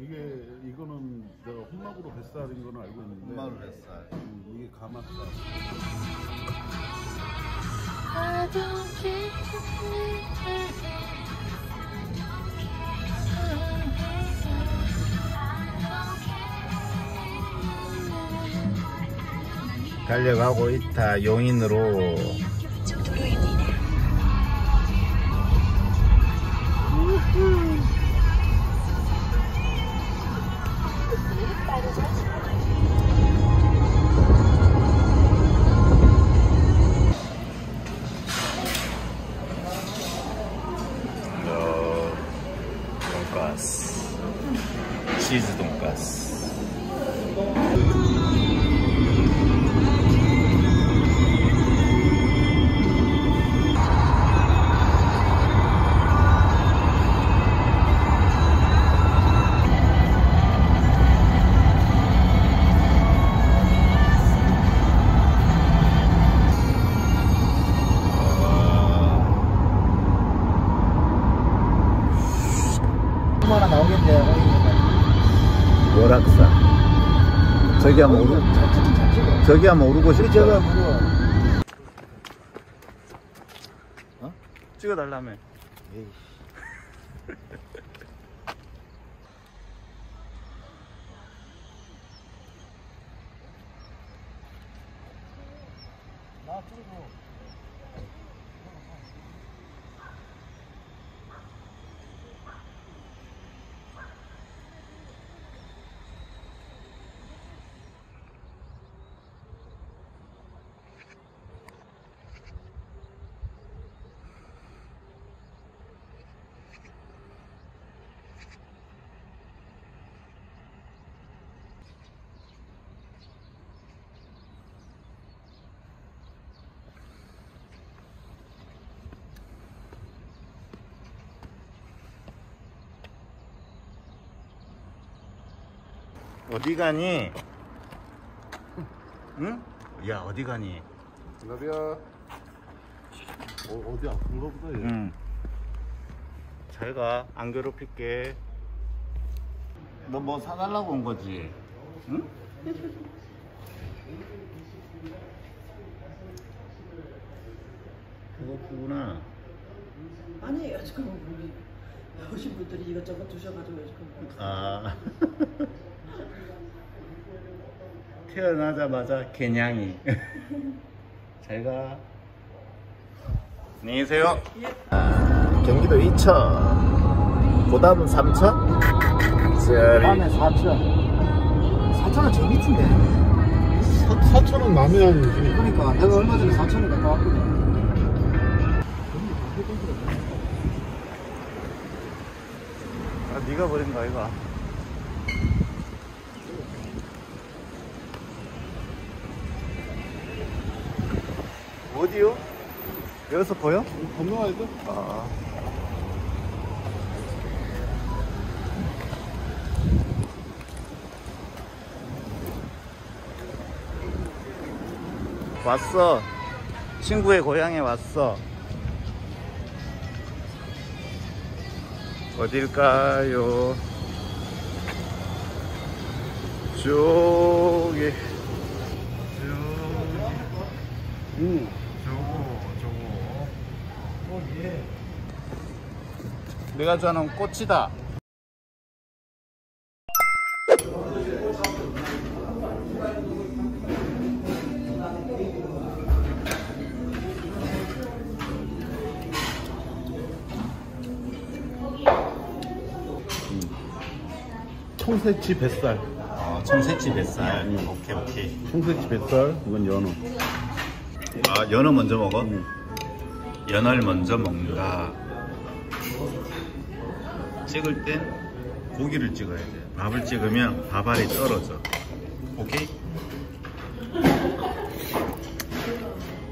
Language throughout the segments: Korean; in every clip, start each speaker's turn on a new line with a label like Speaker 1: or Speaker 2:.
Speaker 1: 이게 이거는 내가 혼마구로 뱃살인 거는 알고 있는데
Speaker 2: 엄마를 뱃살.
Speaker 1: 음, 이게 가마살.
Speaker 2: 달려가고 있다 용인으로 저기 한번 오르
Speaker 3: 잘, 잘 찍어.
Speaker 2: 저기 한번 오르고
Speaker 3: 우리
Speaker 2: 싶다.
Speaker 3: 어?
Speaker 2: 찍어달라며
Speaker 3: 나 찍어.
Speaker 2: 어디 가니? 응? 야 어디 가니?
Speaker 1: 나비야. 어, 어디 아픈가 보다 얘.
Speaker 2: 응. 잘가 안 괴롭힐게 너 뭐 사달라고 온 거지? 응? 배고프구나
Speaker 4: 아니 지금 우리 오신 분들이 이것저것 주셔가지고 지금
Speaker 2: 아 태어나자마자 개냥이 잘가 안녕히 계세요 경기도 이천 고담은 삼천
Speaker 3: 다음에 4천. 4천은 저 밑인데.
Speaker 1: 사, 4천원 남해안이지.
Speaker 3: 그러니까 내가 얼마 전에 4천원 갔다 왔거든.
Speaker 2: 아 네가 버린 거 아이가 어디요? 여기서 보여?
Speaker 1: 건너와야 돼?
Speaker 2: 아. 왔어. 친구의 고향에 왔어. 어딜까요? 저기.
Speaker 1: 응.
Speaker 2: 저거, 저거. 내가 좋아하는 꽃이다.
Speaker 1: 청새치 뱃살.
Speaker 2: 어, 청새치 뱃살. 오케이, 오케이.
Speaker 1: 청새치 뱃살. 이건 연어.
Speaker 2: 아, 연어 먼저 먹어? 연어를 먼저 먹는다. 찍을 땐 고기를 찍어야 돼. 밥을 찍으면 밥알이 떨어져. 오케이?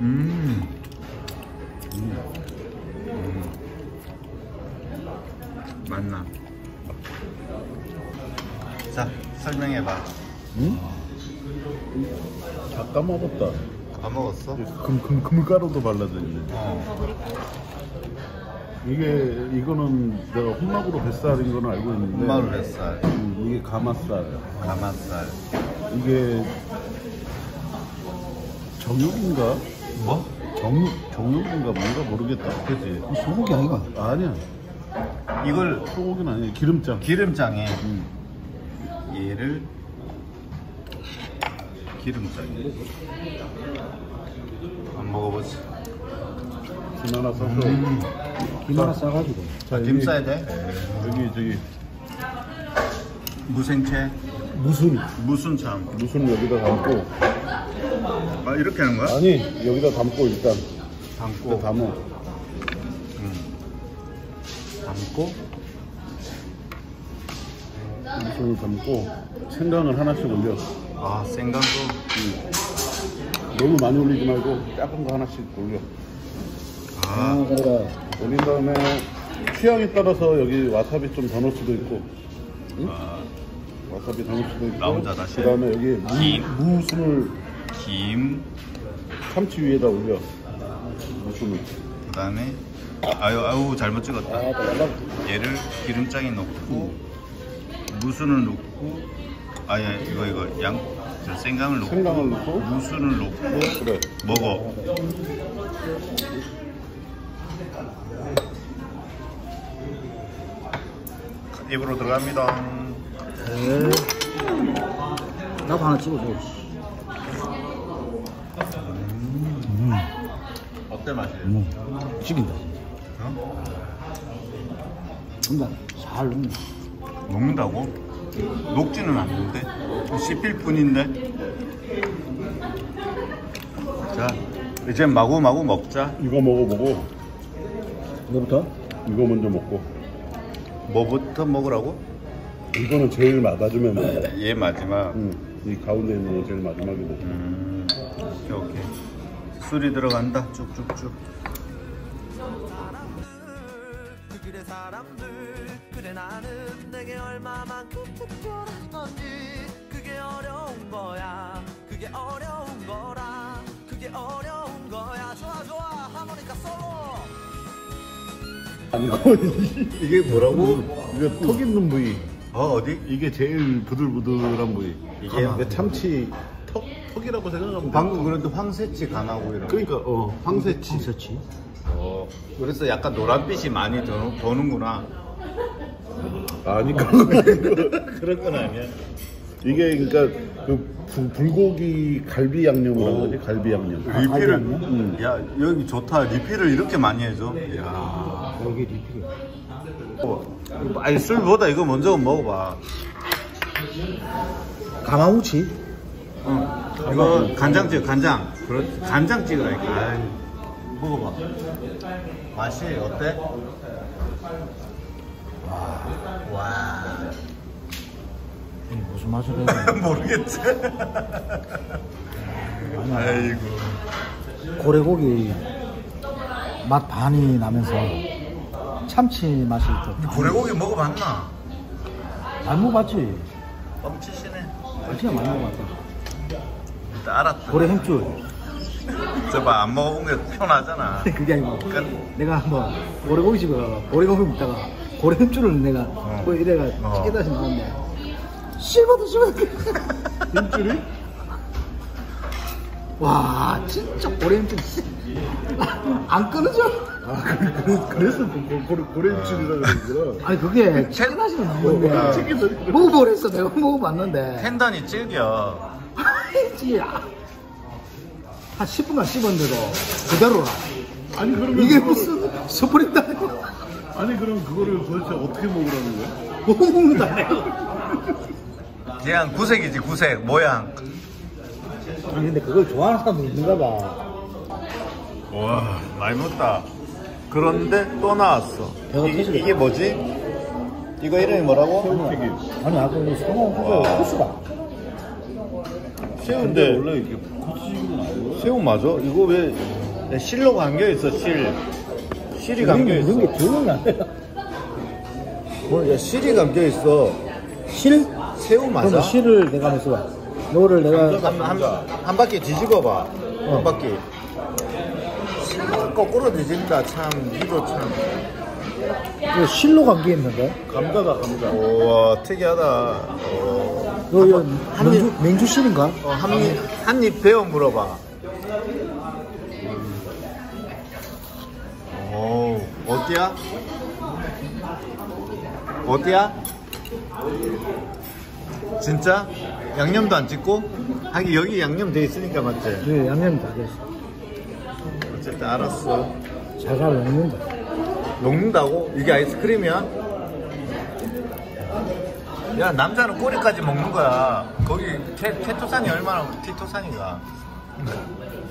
Speaker 2: 음. 음. 맞나? 자, 설명해봐.
Speaker 1: 응? 다 까먹었다.
Speaker 2: 다 먹었어?
Speaker 1: 금, 금, 금가루도 있네.
Speaker 2: 어.
Speaker 1: 이게 이거는 내가 혼막으로 뱃살인 건 알고 있는데
Speaker 2: 엄마로 뱃살,
Speaker 1: 음, 이게 가마살
Speaker 2: 가마살.
Speaker 1: 이게 정육인가?
Speaker 2: 뭐?
Speaker 1: 정육 정육인가 뭔가 모르겠다. 그지?
Speaker 3: 소고기 아니가?
Speaker 1: 아니야.
Speaker 2: 이걸
Speaker 1: 소고기는 아니야. 기름장.
Speaker 2: 기름장에
Speaker 1: 음.
Speaker 2: 얘를 기름장에 한번 먹어보지.
Speaker 1: 김 하나 싸서.
Speaker 3: 김 하나 싸가지고.
Speaker 1: 자,
Speaker 2: 김 싸야 돼?
Speaker 1: 여기 저기
Speaker 2: 무생채,
Speaker 1: 무순
Speaker 2: 무순 참.
Speaker 1: 무순 여기다 담고
Speaker 2: 아 이렇게 하는 거야?
Speaker 1: 아니 여기다 담고 일단
Speaker 2: 담고
Speaker 1: 담어.
Speaker 2: 담고
Speaker 1: 무순을 담고 생강을 하나씩 올려.
Speaker 2: 아 생강도
Speaker 1: 너무 많이 올리지 말고 작은 거 하나씩 올려.
Speaker 2: 아
Speaker 3: 아, 그래.
Speaker 1: 올린 다음에 취향에 따라서 여기 와사비 좀 더 넣을 수도 있고. 응?
Speaker 2: 아,
Speaker 1: 와사비 더 넣을 수도 있고.
Speaker 2: 나온다, 다시.
Speaker 1: 그 다음에 여기 무,
Speaker 2: 김.
Speaker 1: 무순을
Speaker 2: 김
Speaker 1: 참치 위에다 올려. 무순을.
Speaker 2: 그 다음에 아유 아유 잘못 찍었다. 얘를 기름장에 넣고 무순을 넣고 아야 이거 이거 양 저 생강을 넣고
Speaker 1: 생강을 넣고
Speaker 2: 무순을 넣고
Speaker 1: 그래.
Speaker 2: 먹어. 입으로 들어갑니다.
Speaker 3: 에이. 나도 하나 찍어줘.
Speaker 2: 어때 맛이?
Speaker 3: 음. 죽인다.
Speaker 2: 어?
Speaker 3: 근데 잘 녹는다.
Speaker 2: 녹는다고? 녹지는 않는데 씹힐 뿐인데. 자 이제 마구마구 먹자.
Speaker 1: 이거 먹어보고
Speaker 3: 너부터?
Speaker 1: 이거 먼저 먹고
Speaker 2: 뭐부터 먹으라고?
Speaker 1: 이거는 제일 맞아주면 돼.
Speaker 2: 얘 마지막.
Speaker 1: 응. 이 가운데 있는 거 제일 마지막에 먹고.
Speaker 2: 음, 오케이 오케이. 술이 들어간다. 쭉쭉쭉.
Speaker 5: 그 길의 사람들 그래 나는 내게 얼마만큼 특별한 건지 그게 어려운 거야 그게 어려운 거라 그게 어려운 거야 좋아 좋아 하모니카 솔로
Speaker 1: 아니
Speaker 2: 이게 뭐라고?
Speaker 1: 이거 턱 있는 부위.
Speaker 2: 어 어디?
Speaker 1: 이게 제일 부들부들한 부위.
Speaker 2: 이게
Speaker 1: 이게 참치 턱 턱이라고 생각하면 돼.
Speaker 2: 방금 그런데 황새치 간하고 이런. 거.
Speaker 1: 그러니까 어 황새치.
Speaker 3: 황새치.
Speaker 2: 어, 그래서 약간 노란빛이 많이 도, 도는구나.
Speaker 1: 아니
Speaker 2: 그런 건 아니야.
Speaker 1: 이게 그러니까 그 부- 불고기 갈비 양념이라고 하지 갈비 양념.
Speaker 2: 리필을.
Speaker 1: 음.
Speaker 2: 야 여기 좋다. 리필을 이렇게 많이 해줘. 야.
Speaker 3: 여기 리필이.
Speaker 2: 어, 아니 술보다 이거 먼저 먹어봐.
Speaker 3: 가마우치?
Speaker 2: 이거 간장 찍어 간장. 그렇 간장 찍으라니까. 아이, 먹어봐. 맛이 어때? 와.
Speaker 3: 이게 무슨 맛을 해야
Speaker 2: 모르겠지. 아이고.
Speaker 3: 고래고기 맛 반이 나면서 참치 맛이 또.
Speaker 2: 고래고기 먹어봤나?
Speaker 3: 안 먹어봤지?
Speaker 2: 뻥치시네.
Speaker 3: 진짜 많이 먹어봤다.
Speaker 2: 일단 알았다.
Speaker 3: 고래 햄줄.
Speaker 2: 저봐 안 먹어본 게 편하잖아.
Speaker 3: 그게 아니고
Speaker 2: 그-
Speaker 3: 내가 한번 고래고기 집에 고래고기 먹다가 고래 햄줄을 내가 뭐 이래가
Speaker 2: 어.
Speaker 3: 찌개다시 먹었는 데 씹어도 씹어도 햄줄을? 와 진짜 고래 씨. 안 끊어져
Speaker 1: 아 그래, 그래서 고래 고래찜이라고 그러구나.
Speaker 3: 아니 그게 찌개다시 먹는데 먹어보랬어 내가 먹어봤는데
Speaker 2: 텐단이 질겨.
Speaker 3: 찌개 한 10분간 씹었는데도 그대로라
Speaker 1: 아니 그러면
Speaker 3: 이게
Speaker 1: 그거를-
Speaker 3: 무슨 스프링다
Speaker 1: 아니 그럼 그거를 도대체 어떻게 먹으라는 거야?
Speaker 3: 못 먹는다 내가
Speaker 2: 그냥 구색이지 구색 모양.
Speaker 3: 아니 근데 그걸 좋아하는 사람도 있는가 봐.
Speaker 2: 와 많이 먹다. 그런데 또 나왔어.
Speaker 3: 배가
Speaker 2: 이게. 이게 뭐지? 이거 이름이 뭐라고?
Speaker 1: 튀김.
Speaker 3: 아니 아까 이 상어 후배 코스가
Speaker 1: 근데 원래 이렇게 코치식은 아니고.
Speaker 2: 새우 맞아? 이거 왜 실로 감겨 있어 실? 실이 감겨
Speaker 3: 이런. 게 적응이 안 돼.
Speaker 2: 뭐 야, 실이 감겨 있어.
Speaker 3: 실?
Speaker 2: 새우 맞아?
Speaker 3: 그럼 실을 내가 한번 써봐. 너를 내가
Speaker 2: 한, 한, 한 바퀴 뒤집어봐. 한 바퀴. 참 거꾸로 뒤진다. 참, 니도 참.
Speaker 3: 이거 실로 감기 있는데?
Speaker 1: 감자다 감자.
Speaker 2: 우와 특이하다. 어,
Speaker 3: 이거, 이거
Speaker 2: 한
Speaker 3: 맹주, 맹주 실인가?
Speaker 2: 어, 한입 한입 배워 물어봐. 오 어디야? 어디야? 진짜? 양념도 안 찍고? 하긴 여기 양념 돼 있으니까 맞지?
Speaker 3: 네, 양념이 다 됐어.
Speaker 2: 어쨌든 알았어.
Speaker 3: 잘 살아 먹는다.
Speaker 2: 먹는다고? 이게 아이스크림이야? 야 남자는 꼬리까지 먹는 거야. 거기 테, 테토산이 얼마나 티토산이가.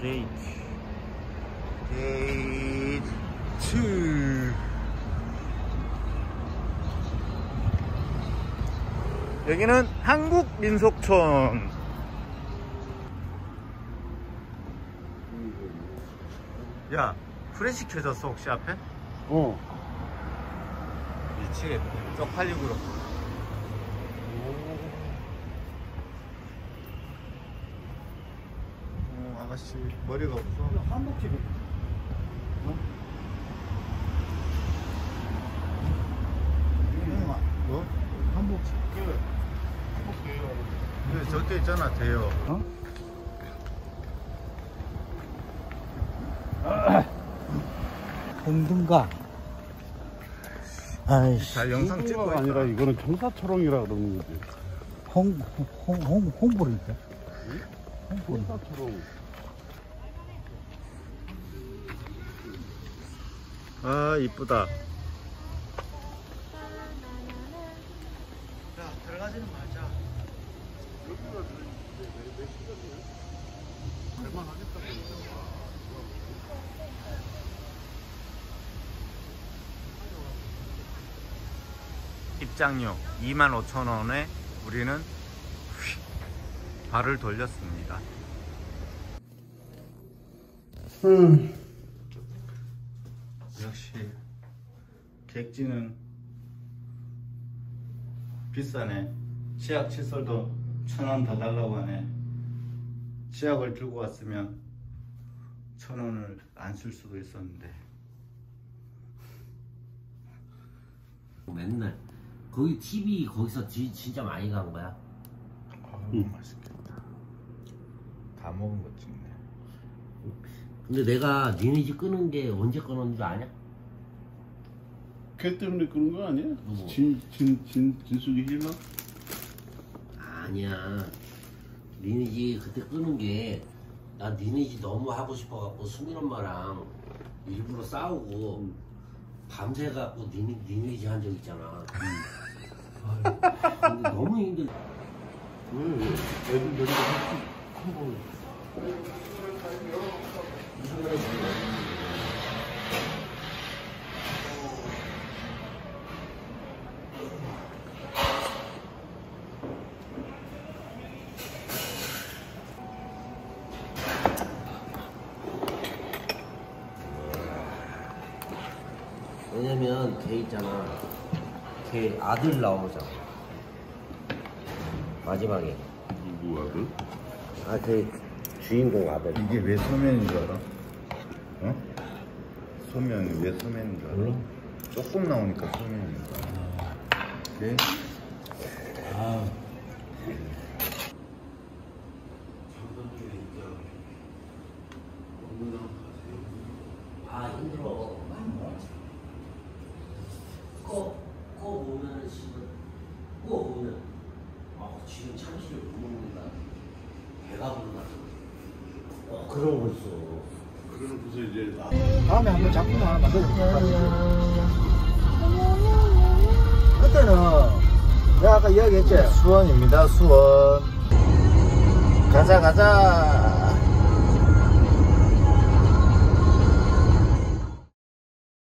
Speaker 2: 게이트 게이트 여기는 한국민속촌. 야 프레시 켜졌어 혹시 앞에?
Speaker 1: 어.
Speaker 2: 미치겠네. 쪽팔리고 그렇고 어, 아가씨 머리가 없어.
Speaker 3: 한복집이.
Speaker 2: 뭐? 여기 저때 있잖아 대여
Speaker 3: 어? 홍등가. 아이씨.
Speaker 2: 자 영상 찍고
Speaker 1: 홍보가 아니라 이거는 청사초롱이라 그러는 거지.
Speaker 3: 홍, 홍, 홍, 홍보니까. 홍보.
Speaker 1: 청사초롱.
Speaker 2: 아 이쁘다 야 들어가지는 말자 입장료 25,000원에 우리는 휙 발을 돌렸습니다. 역시 객지는 비싸네. 치약 칫솔도 천 원 더 달라고 하네. 치약을 들고 왔으면 천 원을 안 쓸 수도 있었는데.
Speaker 6: 맨날 거기 TV 거기서 지, 진짜 많이 간 거야.
Speaker 2: 아유, 맛있겠다. 다 먹은 거 찍네.
Speaker 6: 근데 내가 니네 집 끄는 게 언제 끊었는 줄 아냐?
Speaker 1: 걔 때문에 그런 거 아니야?
Speaker 6: 누구?
Speaker 1: 진, 진, 진, 진숙이 힐러?
Speaker 6: 아니야. 니네 집 그때 끄는 게 나 니네 집 너무 하고 싶어 갖고 수민 엄마랑 일부러 싸우고 밤새 갖고 니네 니네 집 한 적 있잖아. 아유, 근데 너무 힘들.
Speaker 1: 애들 여기가 한번
Speaker 6: 왜냐면 걔 있잖아. 걔 아들 나오잖아. 마지막에.
Speaker 1: 누구 아들?
Speaker 6: 아, 그 주인공 아들.
Speaker 2: 이게 왜 소면인 줄 알아? 어? 소면이 왜 소면인 줄 알아? 조금 나오니까 소면인 거야. 오케이?
Speaker 6: 아 힘들어. 꺼, 꺼 보면은 지금 꺼 보면 아 지금 참치를 못 먹는다. 배가 부르나. 어 그런 거 있어.
Speaker 1: 그래서 이제 나
Speaker 3: 다음에 한번 작품 하나 만들어볼까? 그때는 내가 아까 이야기했지?
Speaker 2: 수원입니다, 수원. 가자, 가자.